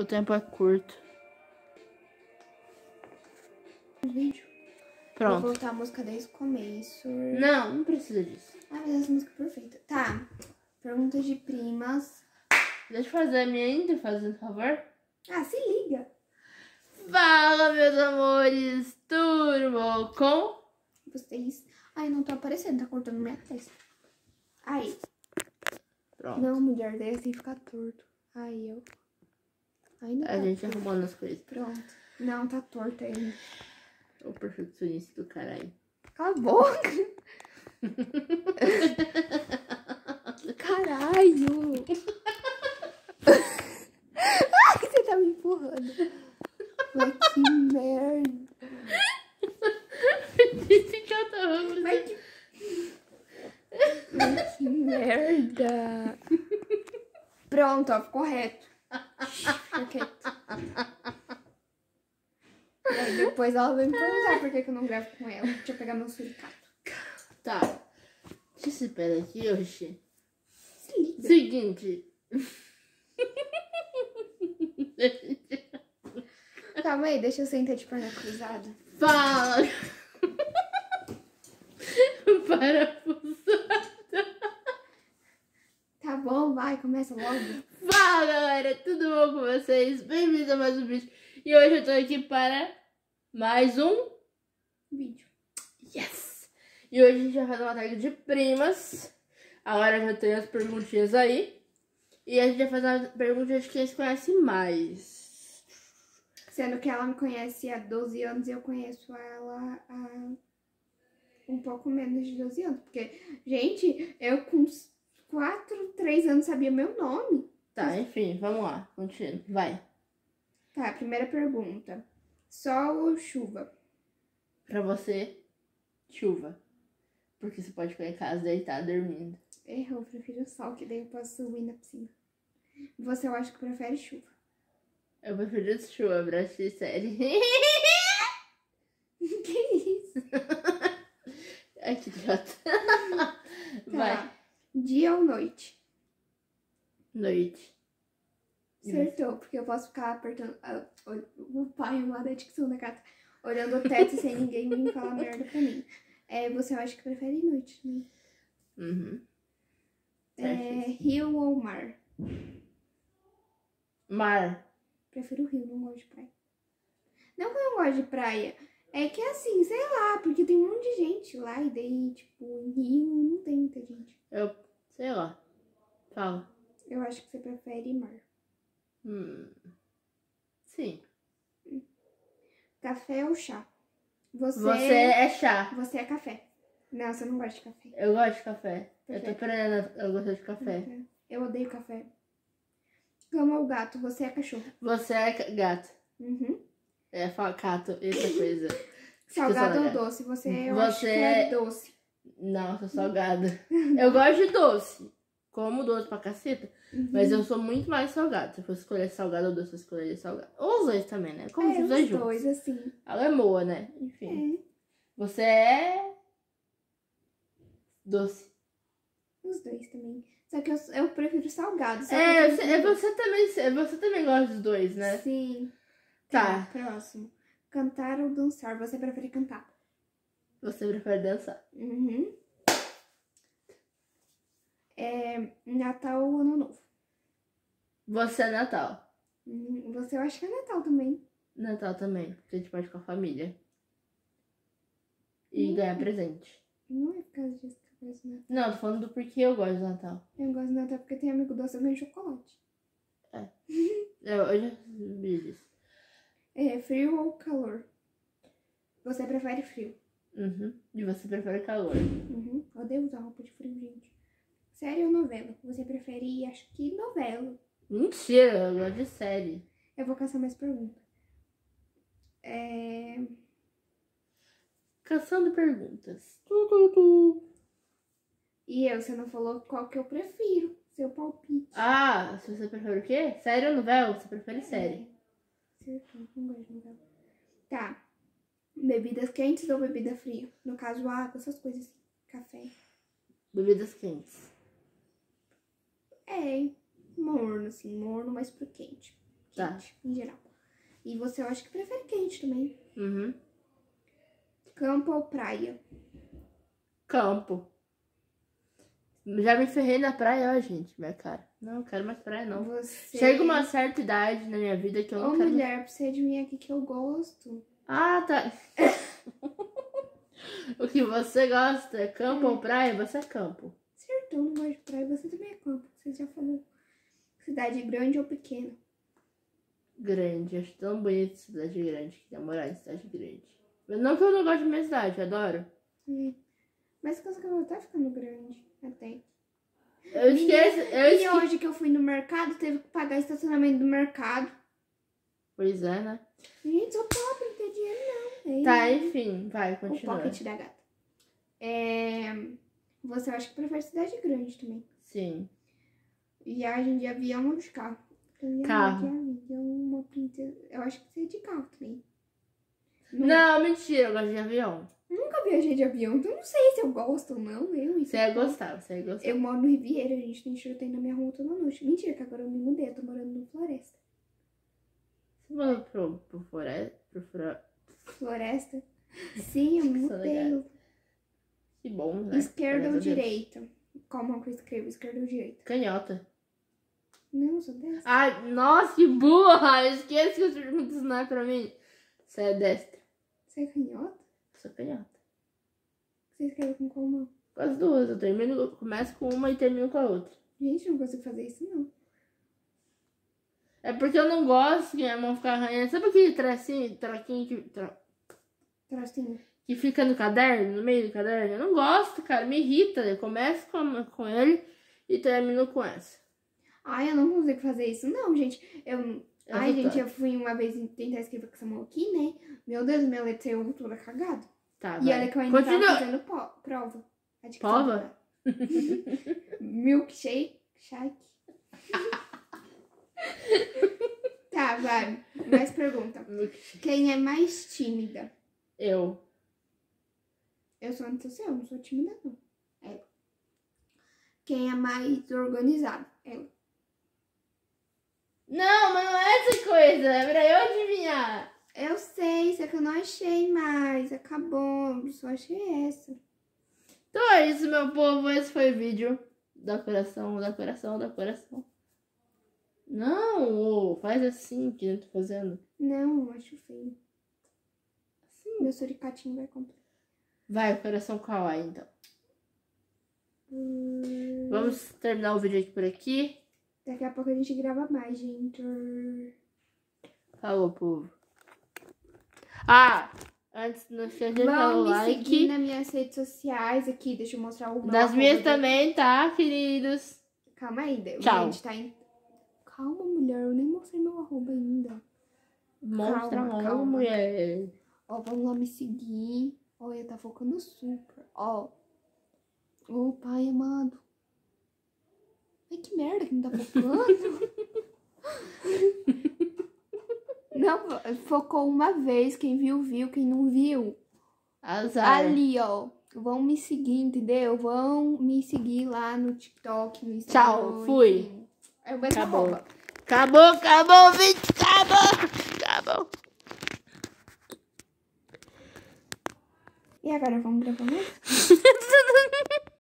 O tempo é curto. Vídeo. Vou Pronto. voltar a música desde o começo. Não, não precisa disso. Ah, mas essa música é perfeita. Tá. Perguntas de primas. Deixa eu fazer a minha intro, fazendo favor. Ah, se liga. Fala, meus amores! Turbo com... Vocês. Ai, não tô aparecendo, tá cortando minha testa. Aí. Pronto. Não, mulher, daí assim fica torto. Aí eu. Ainda A tá gente torto. arrumando as coisas. Pronto. Não, tá torto ainda. O perfeccionista do caralho. Cala a boca. Caralho. Ai, você tá me empurrando. Mas que merda. Disse que eu tava Mas que... Mas que merda. Pronto, ó, ficou reto. Fica quieto. E aí depois ela vai me perguntar por que, que eu não gravo com ela. Deixa eu pegar meu suricato. Tá. O que se pede aqui hoje? Se liga. Seguinte. Calma aí, deixa eu sentar de perna cruzada. Fala! Parafusada. Tá bom, vai, começa logo. Fala, galera! Tudo bom com vocês? Bem-vindos a mais um vídeo. E hoje eu tô aqui para mais um Vídeo. Yes! E hoje a gente vai fazer uma tag de primas. Agora já tem as perguntinhas aí. E a gente vai fazer uma pergunta de quem se conhece mais. Sendo que ela me conhece há 12 anos e eu conheço ela há um pouco menos de 12 anos. Porque, gente, eu com 4, 3 anos sabia meu nome. Tá, enfim, vamos lá. Continua. Vai. Tá, primeira pergunta. Sol ou chuva? Pra você, chuva. Porque você pode ficar em casa deitado dormindo. Errou, eu prefiro sol, que daí eu posso subir na piscina. Você eu acho que prefere chuva. Eu prefiro chuva pra assistir série. que isso? Ai, que idiota. Vai. Tá. Dia ou noite? Noite. Acertou, porque eu posso ficar apertando. ah, o- pai lá da dicção da gata. Olhando o teto sem ninguém me falar merda pra mim. É, você eu acho que prefere noite também. Uhum. É, rio ou mar? Mar. Prefiro rio, não gosto de praia. Não que eu não gosto de praia. É que assim, sei lá, porque tem um monte de gente lá e daí, tipo, em rio não tem muita gente. Eu, sei lá. Fala. Eu acho que você prefere mar. Hum. Sim. Café ou chá? Você, Você é chá. você é café. Não, você não gosta de café. Eu gosto de café. Eu tô Perfeito. aprendendo. Eu gosto de café. Eu odeio café. Cama ou gato? Você é cachorro. Você é gato. Uhum. É, fala cato, outra coisa. Salgado ou salgado. doce? Você, eu Você é doce. Não, eu sou salgada. Eu gosto de doce. Como doce pra caceta. Mas eu sou muito mais salgado. Se eu fosse escolher salgado ou doce, eu escolheria salgado. Ou os dois também, né? Como é, os dois os juntos. dois, assim. Ela é boa, né? Enfim. É, Você é. Doce. os dois também. Só que eu, eu prefiro salgado. É, eu você, prefiro é, você também. Você também gosta dos dois, né? Sim. Tá. Próximo. Cantar ou dançar? Você prefere cantar? Você prefere dançar. Uhum. É, Natal ou Ano Novo? Você é Natal. Hum, Você eu acho que é Natal também. Natal também. Porque a gente pode ir com a família. E Hum. ganhar presente. Não é por causa disso que eu gosto de Natal. Não, tô falando do porquê eu gosto do Natal. Eu gosto de Natal porque tem amigo doce e ganho chocolate. Eu, eu já vi isso. É, frio ou calor? Você prefere frio? Uhum. E você prefere calor. Uhum. Odeio usar roupa de frio, gente. Série ou novela? Você prefere, acho que novela. Mentira, eu gosto de série. Eu vou caçar mais perguntas. É... Caçando perguntas. Tu, tu, tu. E eu, você não falou qual que eu prefiro. Seu palpite. Ah, se você prefere o quê? Série ou novela? Você prefere série. Acertou, não gosto de novela. Tá. Bebidas quentes ou bebida fria? No caso, água, essas coisas. Café. Bebidas quentes. É, morno, assim, morno, mas pro quente. Tá. Quente, em geral. E você eu acho que prefere quente também. Uhum. Campo ou praia? Campo. Já me ferrei na praia, ó, gente, minha cara. Não, não quero mais praia, não. Você... Chega uma certa idade na minha vida que eu não Ô, quero. mulher, pra você adivinhar aqui que eu gosto. Ah, tá. o que você gosta é campo ou praia? Você é campo. Certo, eu não gosto de praia. Você também é campo. Você já falou. Cidade grande ou pequena? Grande. Acho tão bonito cidade grande. Queria morar em cidade grande. Mas não que eu não gosto de minha cidade, eu adoro. É. Mas que acabou tá ficando grande. Até. Eu esqueço. Eu E hoje que eu fui no mercado, teve que pagar estacionamento do mercado. Pois é, né? Gente, sou pobre, não tem dinheiro não. É Tá, enfim, vai, O continua. pocket da gata. É... Você eu acho que prefere cidade grande também. Sim. Viagem de avião ou de carro? Viagem Carro. De avião, uma princesa... Eu acho que você é de carro também. Não, mentira, eu gosto de avião. Nunca viajei de avião, então não sei se eu gosto ou não. Eu, Você ia gostar, você ia gostar. Eu moro no Riviera, gente. Tem tiroteio na minha rua toda noite. Mentira, que agora eu me mudei. Eu tô morando no Floresta. Você falou pro, pro floresta? Pro flore- Floresta? Sim, eu é mudei. legal. Que bom, né? Esquerda Graças ou a Deus. direita? Como que eu escrevo? Esquerda ou direita? Canhota. Não, sou dessa. Ai, nossa, que burra! Eu esqueço que as perguntas não é pra mim. Você é destra. Você é canhota? Sou canhota. Você escreve com qual mão? Com as duas. Eu termino, eu começo com uma e termino com a outra. Gente, eu não consigo fazer isso, não. É porque eu não gosto que minha mão ficar arranhando. Sabe aquele tracinho, traquinho que, tra- Tracinho. Que fica no caderno, no meio do caderno? Eu não gosto, cara. Me irrita. Eu começo com, com ele e termino com essa. Ai, eu não consigo fazer isso, não, gente. Eu... Eu Ai, gente, eu fui uma vez tentar escrever com essa mão aqui, né? Meu Deus, minha letra saiu toda cagada. Tá, E vai. olha que eu ainda Continua. tava fazendo prova. Prova? Milkshake. Shake. tá, vai. Mais pergunta. Quem é mais tímida? Eu. Eu sou antissocial, não sou tímida, não. Ela. Quem é mais organizado? Ela. Não, mas não é essa coisa. É pra eu adivinhar. Eu sei, só que eu não achei mais. Acabou, eu só achei essa. Então é isso, meu povo. Esse foi o vídeo da coração, da coração, da coração. Não, faz assim que eu tô fazendo. Não, acho feio. Assim. Meu suricatinho vai comprar. Vai, coração kawaii, então. Hum, Vamos terminar o vídeo aqui por aqui. Daqui a pouco a gente grava mais, gente. Falou, povo. Ah, antes não esqueça de dar o me seguir like. nas minhas redes sociais aqui. Deixa eu mostrar o Das minhas também, tá, queridos? Calma aí. Tchau. Gente, tá em... Calma, mulher. Eu nem mostrei meu arroba ainda. Mostra Calma, a calma. mulher. Ó, vamos lá me seguir. Olha, tá focando super. Ó. Ô, pai amado. Ai, que merda que não tá focando. não, focou uma vez. Quem viu, viu. Quem não viu, Azar. ali, ó. Vão me seguir, entendeu? Vão me seguir lá no TikTok, no Instagram. Tchau, fui. É o mesmo Acabou. arroba. Acabou, acabou vídeo. Acabou. Acabou. E agora vamos gravar mais?